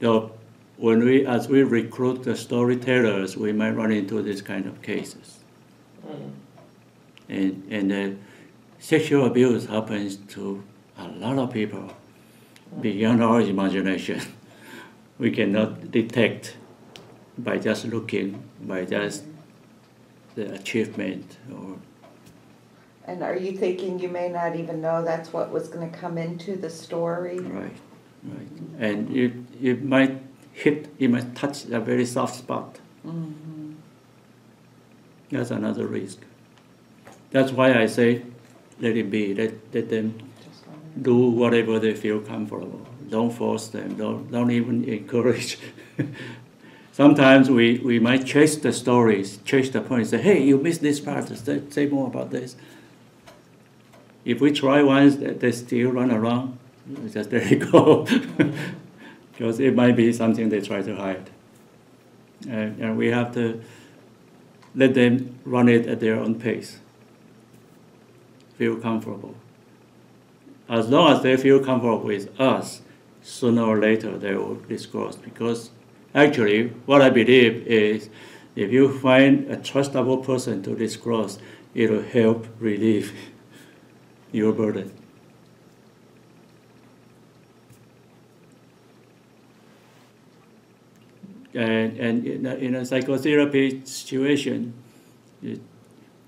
So when we, as we recruit the storytellers, we might run into this kind of cases. Mm. And, and uh, sexual abuse happens to a lot of people beyond our imagination. we cannot detect by just looking, by just the achievement or And are you thinking you may not even know that's what was gonna come into the story? right, right. And it, it might hit, it might touch a very soft spot. Mhm. That's another risk. That's why I say, let it be, let, let them do whatever they feel comfortable. Don't force them. Don't don't even encourage. Sometimes we, we might chase the stories, chase the point, say, hey, you missed this part, say, say more about this. If we try once, they, they still run around, just let it go. because it might be something they try to hide. And, and we have to let them run it at their own pace. Feel comfortable as long as they feel comfortable with us, sooner or later they will disclose. Because actually, what I believe is if you find a trustable person to disclose, it will help relieve your burden. And, and in, a, in a psychotherapy situation, it,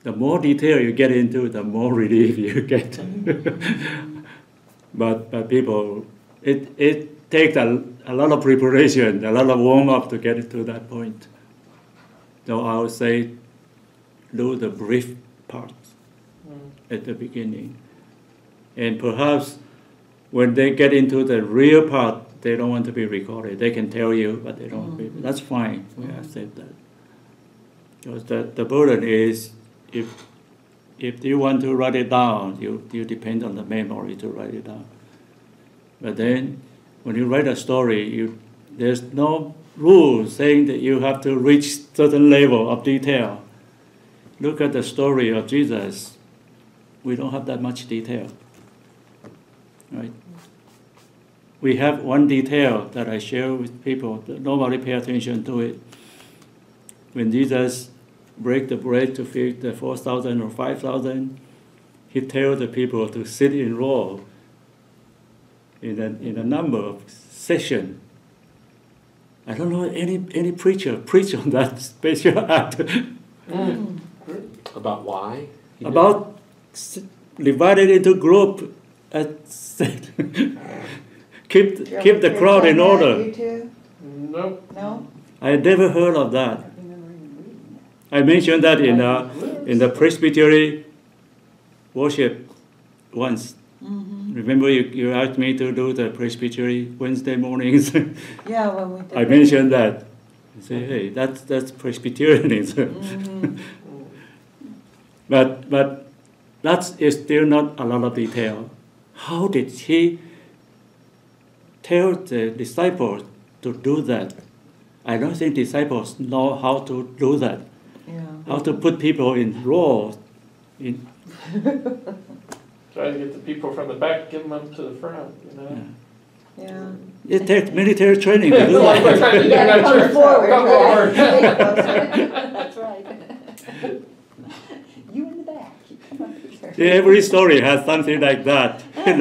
the more detail you get into, the more relief you get. but but people, it it takes a, a lot of preparation, a lot of warm up to get to that point. So I would say, do the brief part Mm. at the beginning, and perhaps when they get into the real part, they don't want to be recorded. They can tell you, but they don't. Want to be, mm-hmm. that's fine. We mm-hmm. accept that. Because the, the burden is if if you want to write it down, you, you depend on the memory to write it down. But then, when you write a story, you, there's no rule saying that you have to reach certain level of detail. Look at the story of Jesus. We don't have that much detail, right? We have one detail that I share with people that nobody pay attention to it. When Jesus break the bread to feed the 4,000 or 5,000, he tells the people to sit in row in a, in a number of session. I don't know any, any preacher preach on that special act Mm. About why? about s- divided into group and said, keep, Did you keep ever the hear crowd in that, order. You too? Nope. No? I never heard of that. I remember even reading I mentioned that in, uh, in the Presbytery worship once. Mm-hmm. Remember, you, you asked me to do the Presbytery Wednesday mornings. that. Yeah, when we did. I mentioned that. I say, hey, that's that's Presbyterianism. Mhm. but but that is still not a lot of detail. How did he tell the disciples to do that? I don't think disciples know how to do that. Yeah. How to put people in rows. In, Try to get the people from the back, give them up to the front, you know? Yeah. it takes military training to do like that. we're to Yeah, get come that forward. Come right? forward. Get closer. That's right. You in the back. You come up here. Every story has something like that in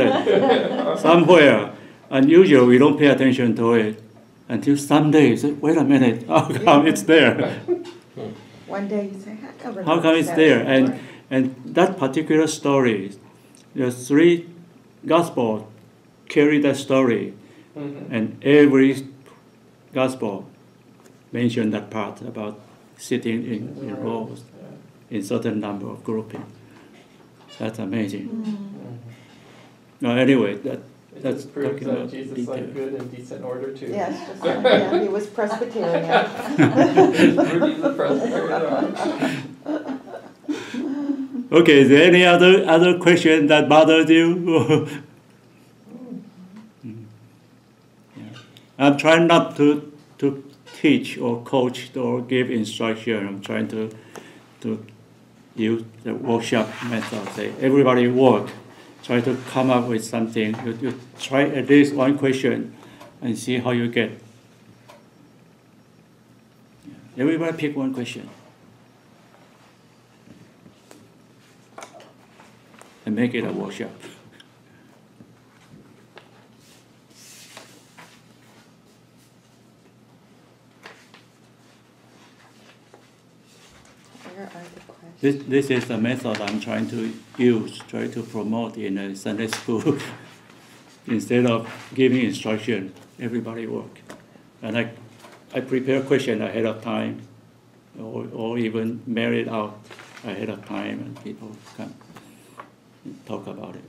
it, somewhere. Unusual, we don't pay attention to it until someday you say, wait a minute, how come it's there? One day you say, how come? How come it's there? And, and that particular story, the three gospels carry that story, Mhm. and every gospel mention that part about sitting in, in rows Yeah. in certain number of grouping. That's amazing. Mm. No, anyway, that It That's just proves talking that about Jesus detail. liked good and decent order too. Yes, just, like- yeah, he was Presbyterian. Rudy's a Presbyterian. okay. Is there any other other question that bothers you? Yeah. I'm trying not to to teach or coach or give instruction. I'm trying to to use the workshop method. Say everybody work try to come up with something. You, you try at least one question and see how you get. Everybody pick one question. And make it a workshop. This, this is the method I'm trying to use, try to promote in a Sunday school. Instead of giving instruction, everybody work. And I, I prepare question ahead of time, or, or even mail it out ahead of time, and people can talk about it.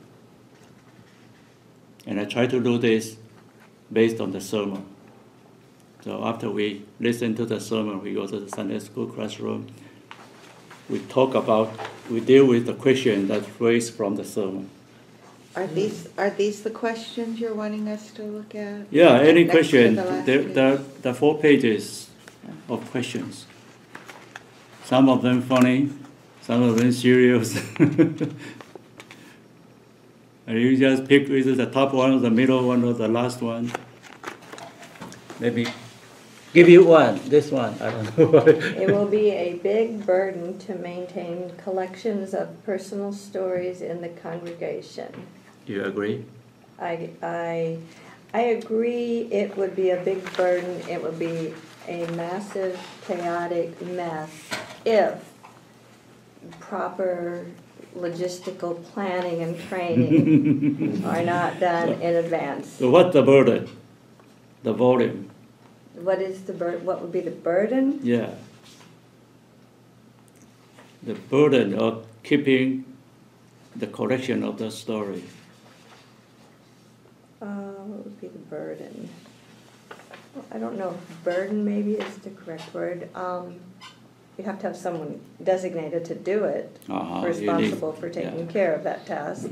And I try to do this based on the sermon. So after we listen to the sermon, we go to the Sunday school classroom, we talk about, we deal with the question that's raised from the sermon. Are these, are these the questions you're wanting us to look at? Yeah, any Next question, the last the, page? the, the four pages of questions. Some of them funny, some of them serious. And you just pick either the top one, or the middle one, or the last one. Maybe give you one, this one, I don't know. It will be a big burden to maintain collections of personal stories in the congregation. You agree? I, I, I agree it would be a big burden, it would be a massive chaotic mess if proper logistical planning and training are not done in advance. So what's the burden? The volume, What is the bur, what would be the burden? yeah. The burden of keeping the collection of the story. Uh, what would be the burden? Well, I don't know if burden maybe is the correct word. Um, you have to have someone designated to do it, Uh-huh, you need- responsible for taking yeah. care of that task.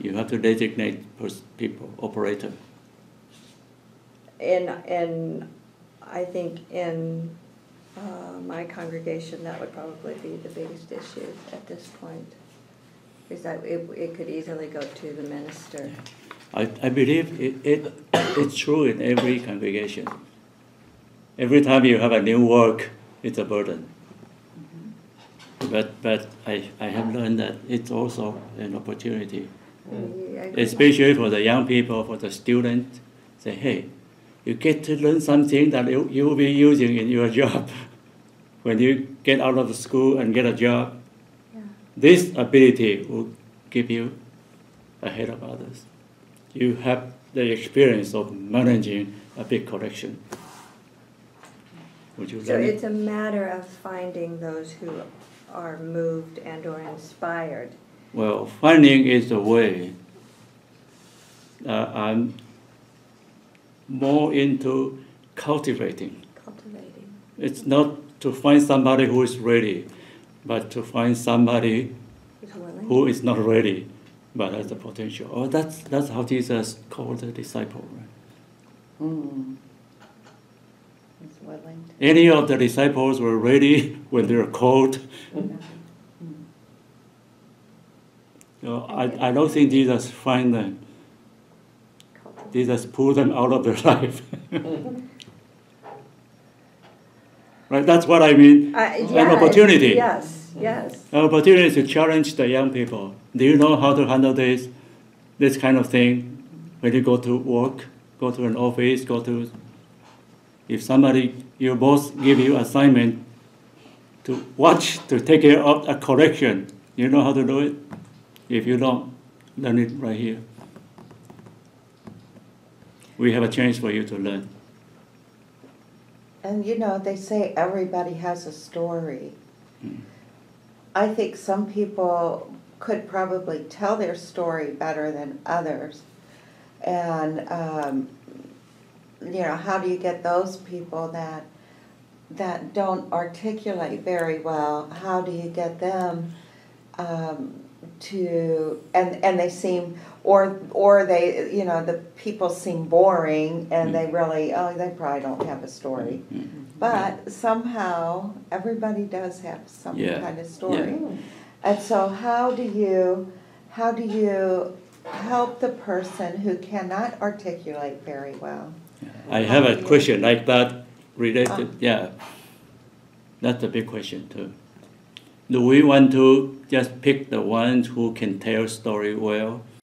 You have to designate pers- people, operator. And, and I think in, uh, my congregation, that would probably be the biggest issue at this point. Is that it, it could easily go to the minister. I, I believe it, it, it's true in every congregation. Every time you have a new work, it's a burden. But, but I, I have learned that it's also an opportunity, agree. especially for the young people, for the students. Say, hey, you get to learn something that you, you will be using in your job. When you get out of school and get a job, Yeah. this ability will give you ahead of others. You have the experience of managing a big collection. Would you So it? it's a matter of finding those who are moved and or inspired. Well, finding is the way. Uh, I'm more into cultivating. Cultivating. It's not to find somebody who is ready, but to find somebody who is not ready, but has the potential. Oh, that's that's how Jesus called the disciple. Right? Hmm. Willing Any of the disciples were ready when they were called. to. So I, I don't think Jesus find them. Cultivate. Jesus pulled them out of their life. right, that's what I mean. Uh, An opportunity. Yes, yes. An opportunity to challenge the young people. Do you know how to handle this, this kind of thing when you go to work, go to an office, go to. If somebody, your boss give you assignment to watch, to take care of a correction, you know how to do it? If you don't, learn it right here. We have a chance for you to learn. And you know, they say everybody has a story. I think some people could probably tell their story better than others. And, um, you know, how do you get those people that, that don't articulate very well? How do you get them, um, to, and, and they seem, or, or they, you know, the people seem boring and they mm-hmm. really, oh, they probably don't have a story. Mm-hmm. Mm-hmm. But somehow, everybody does have some Yeah, kind of story. And so how do you, how do you help the person who cannot articulate very well? I have a question like that related, yeah. That's a big question too. Do we want to just pick the ones who can tell story well,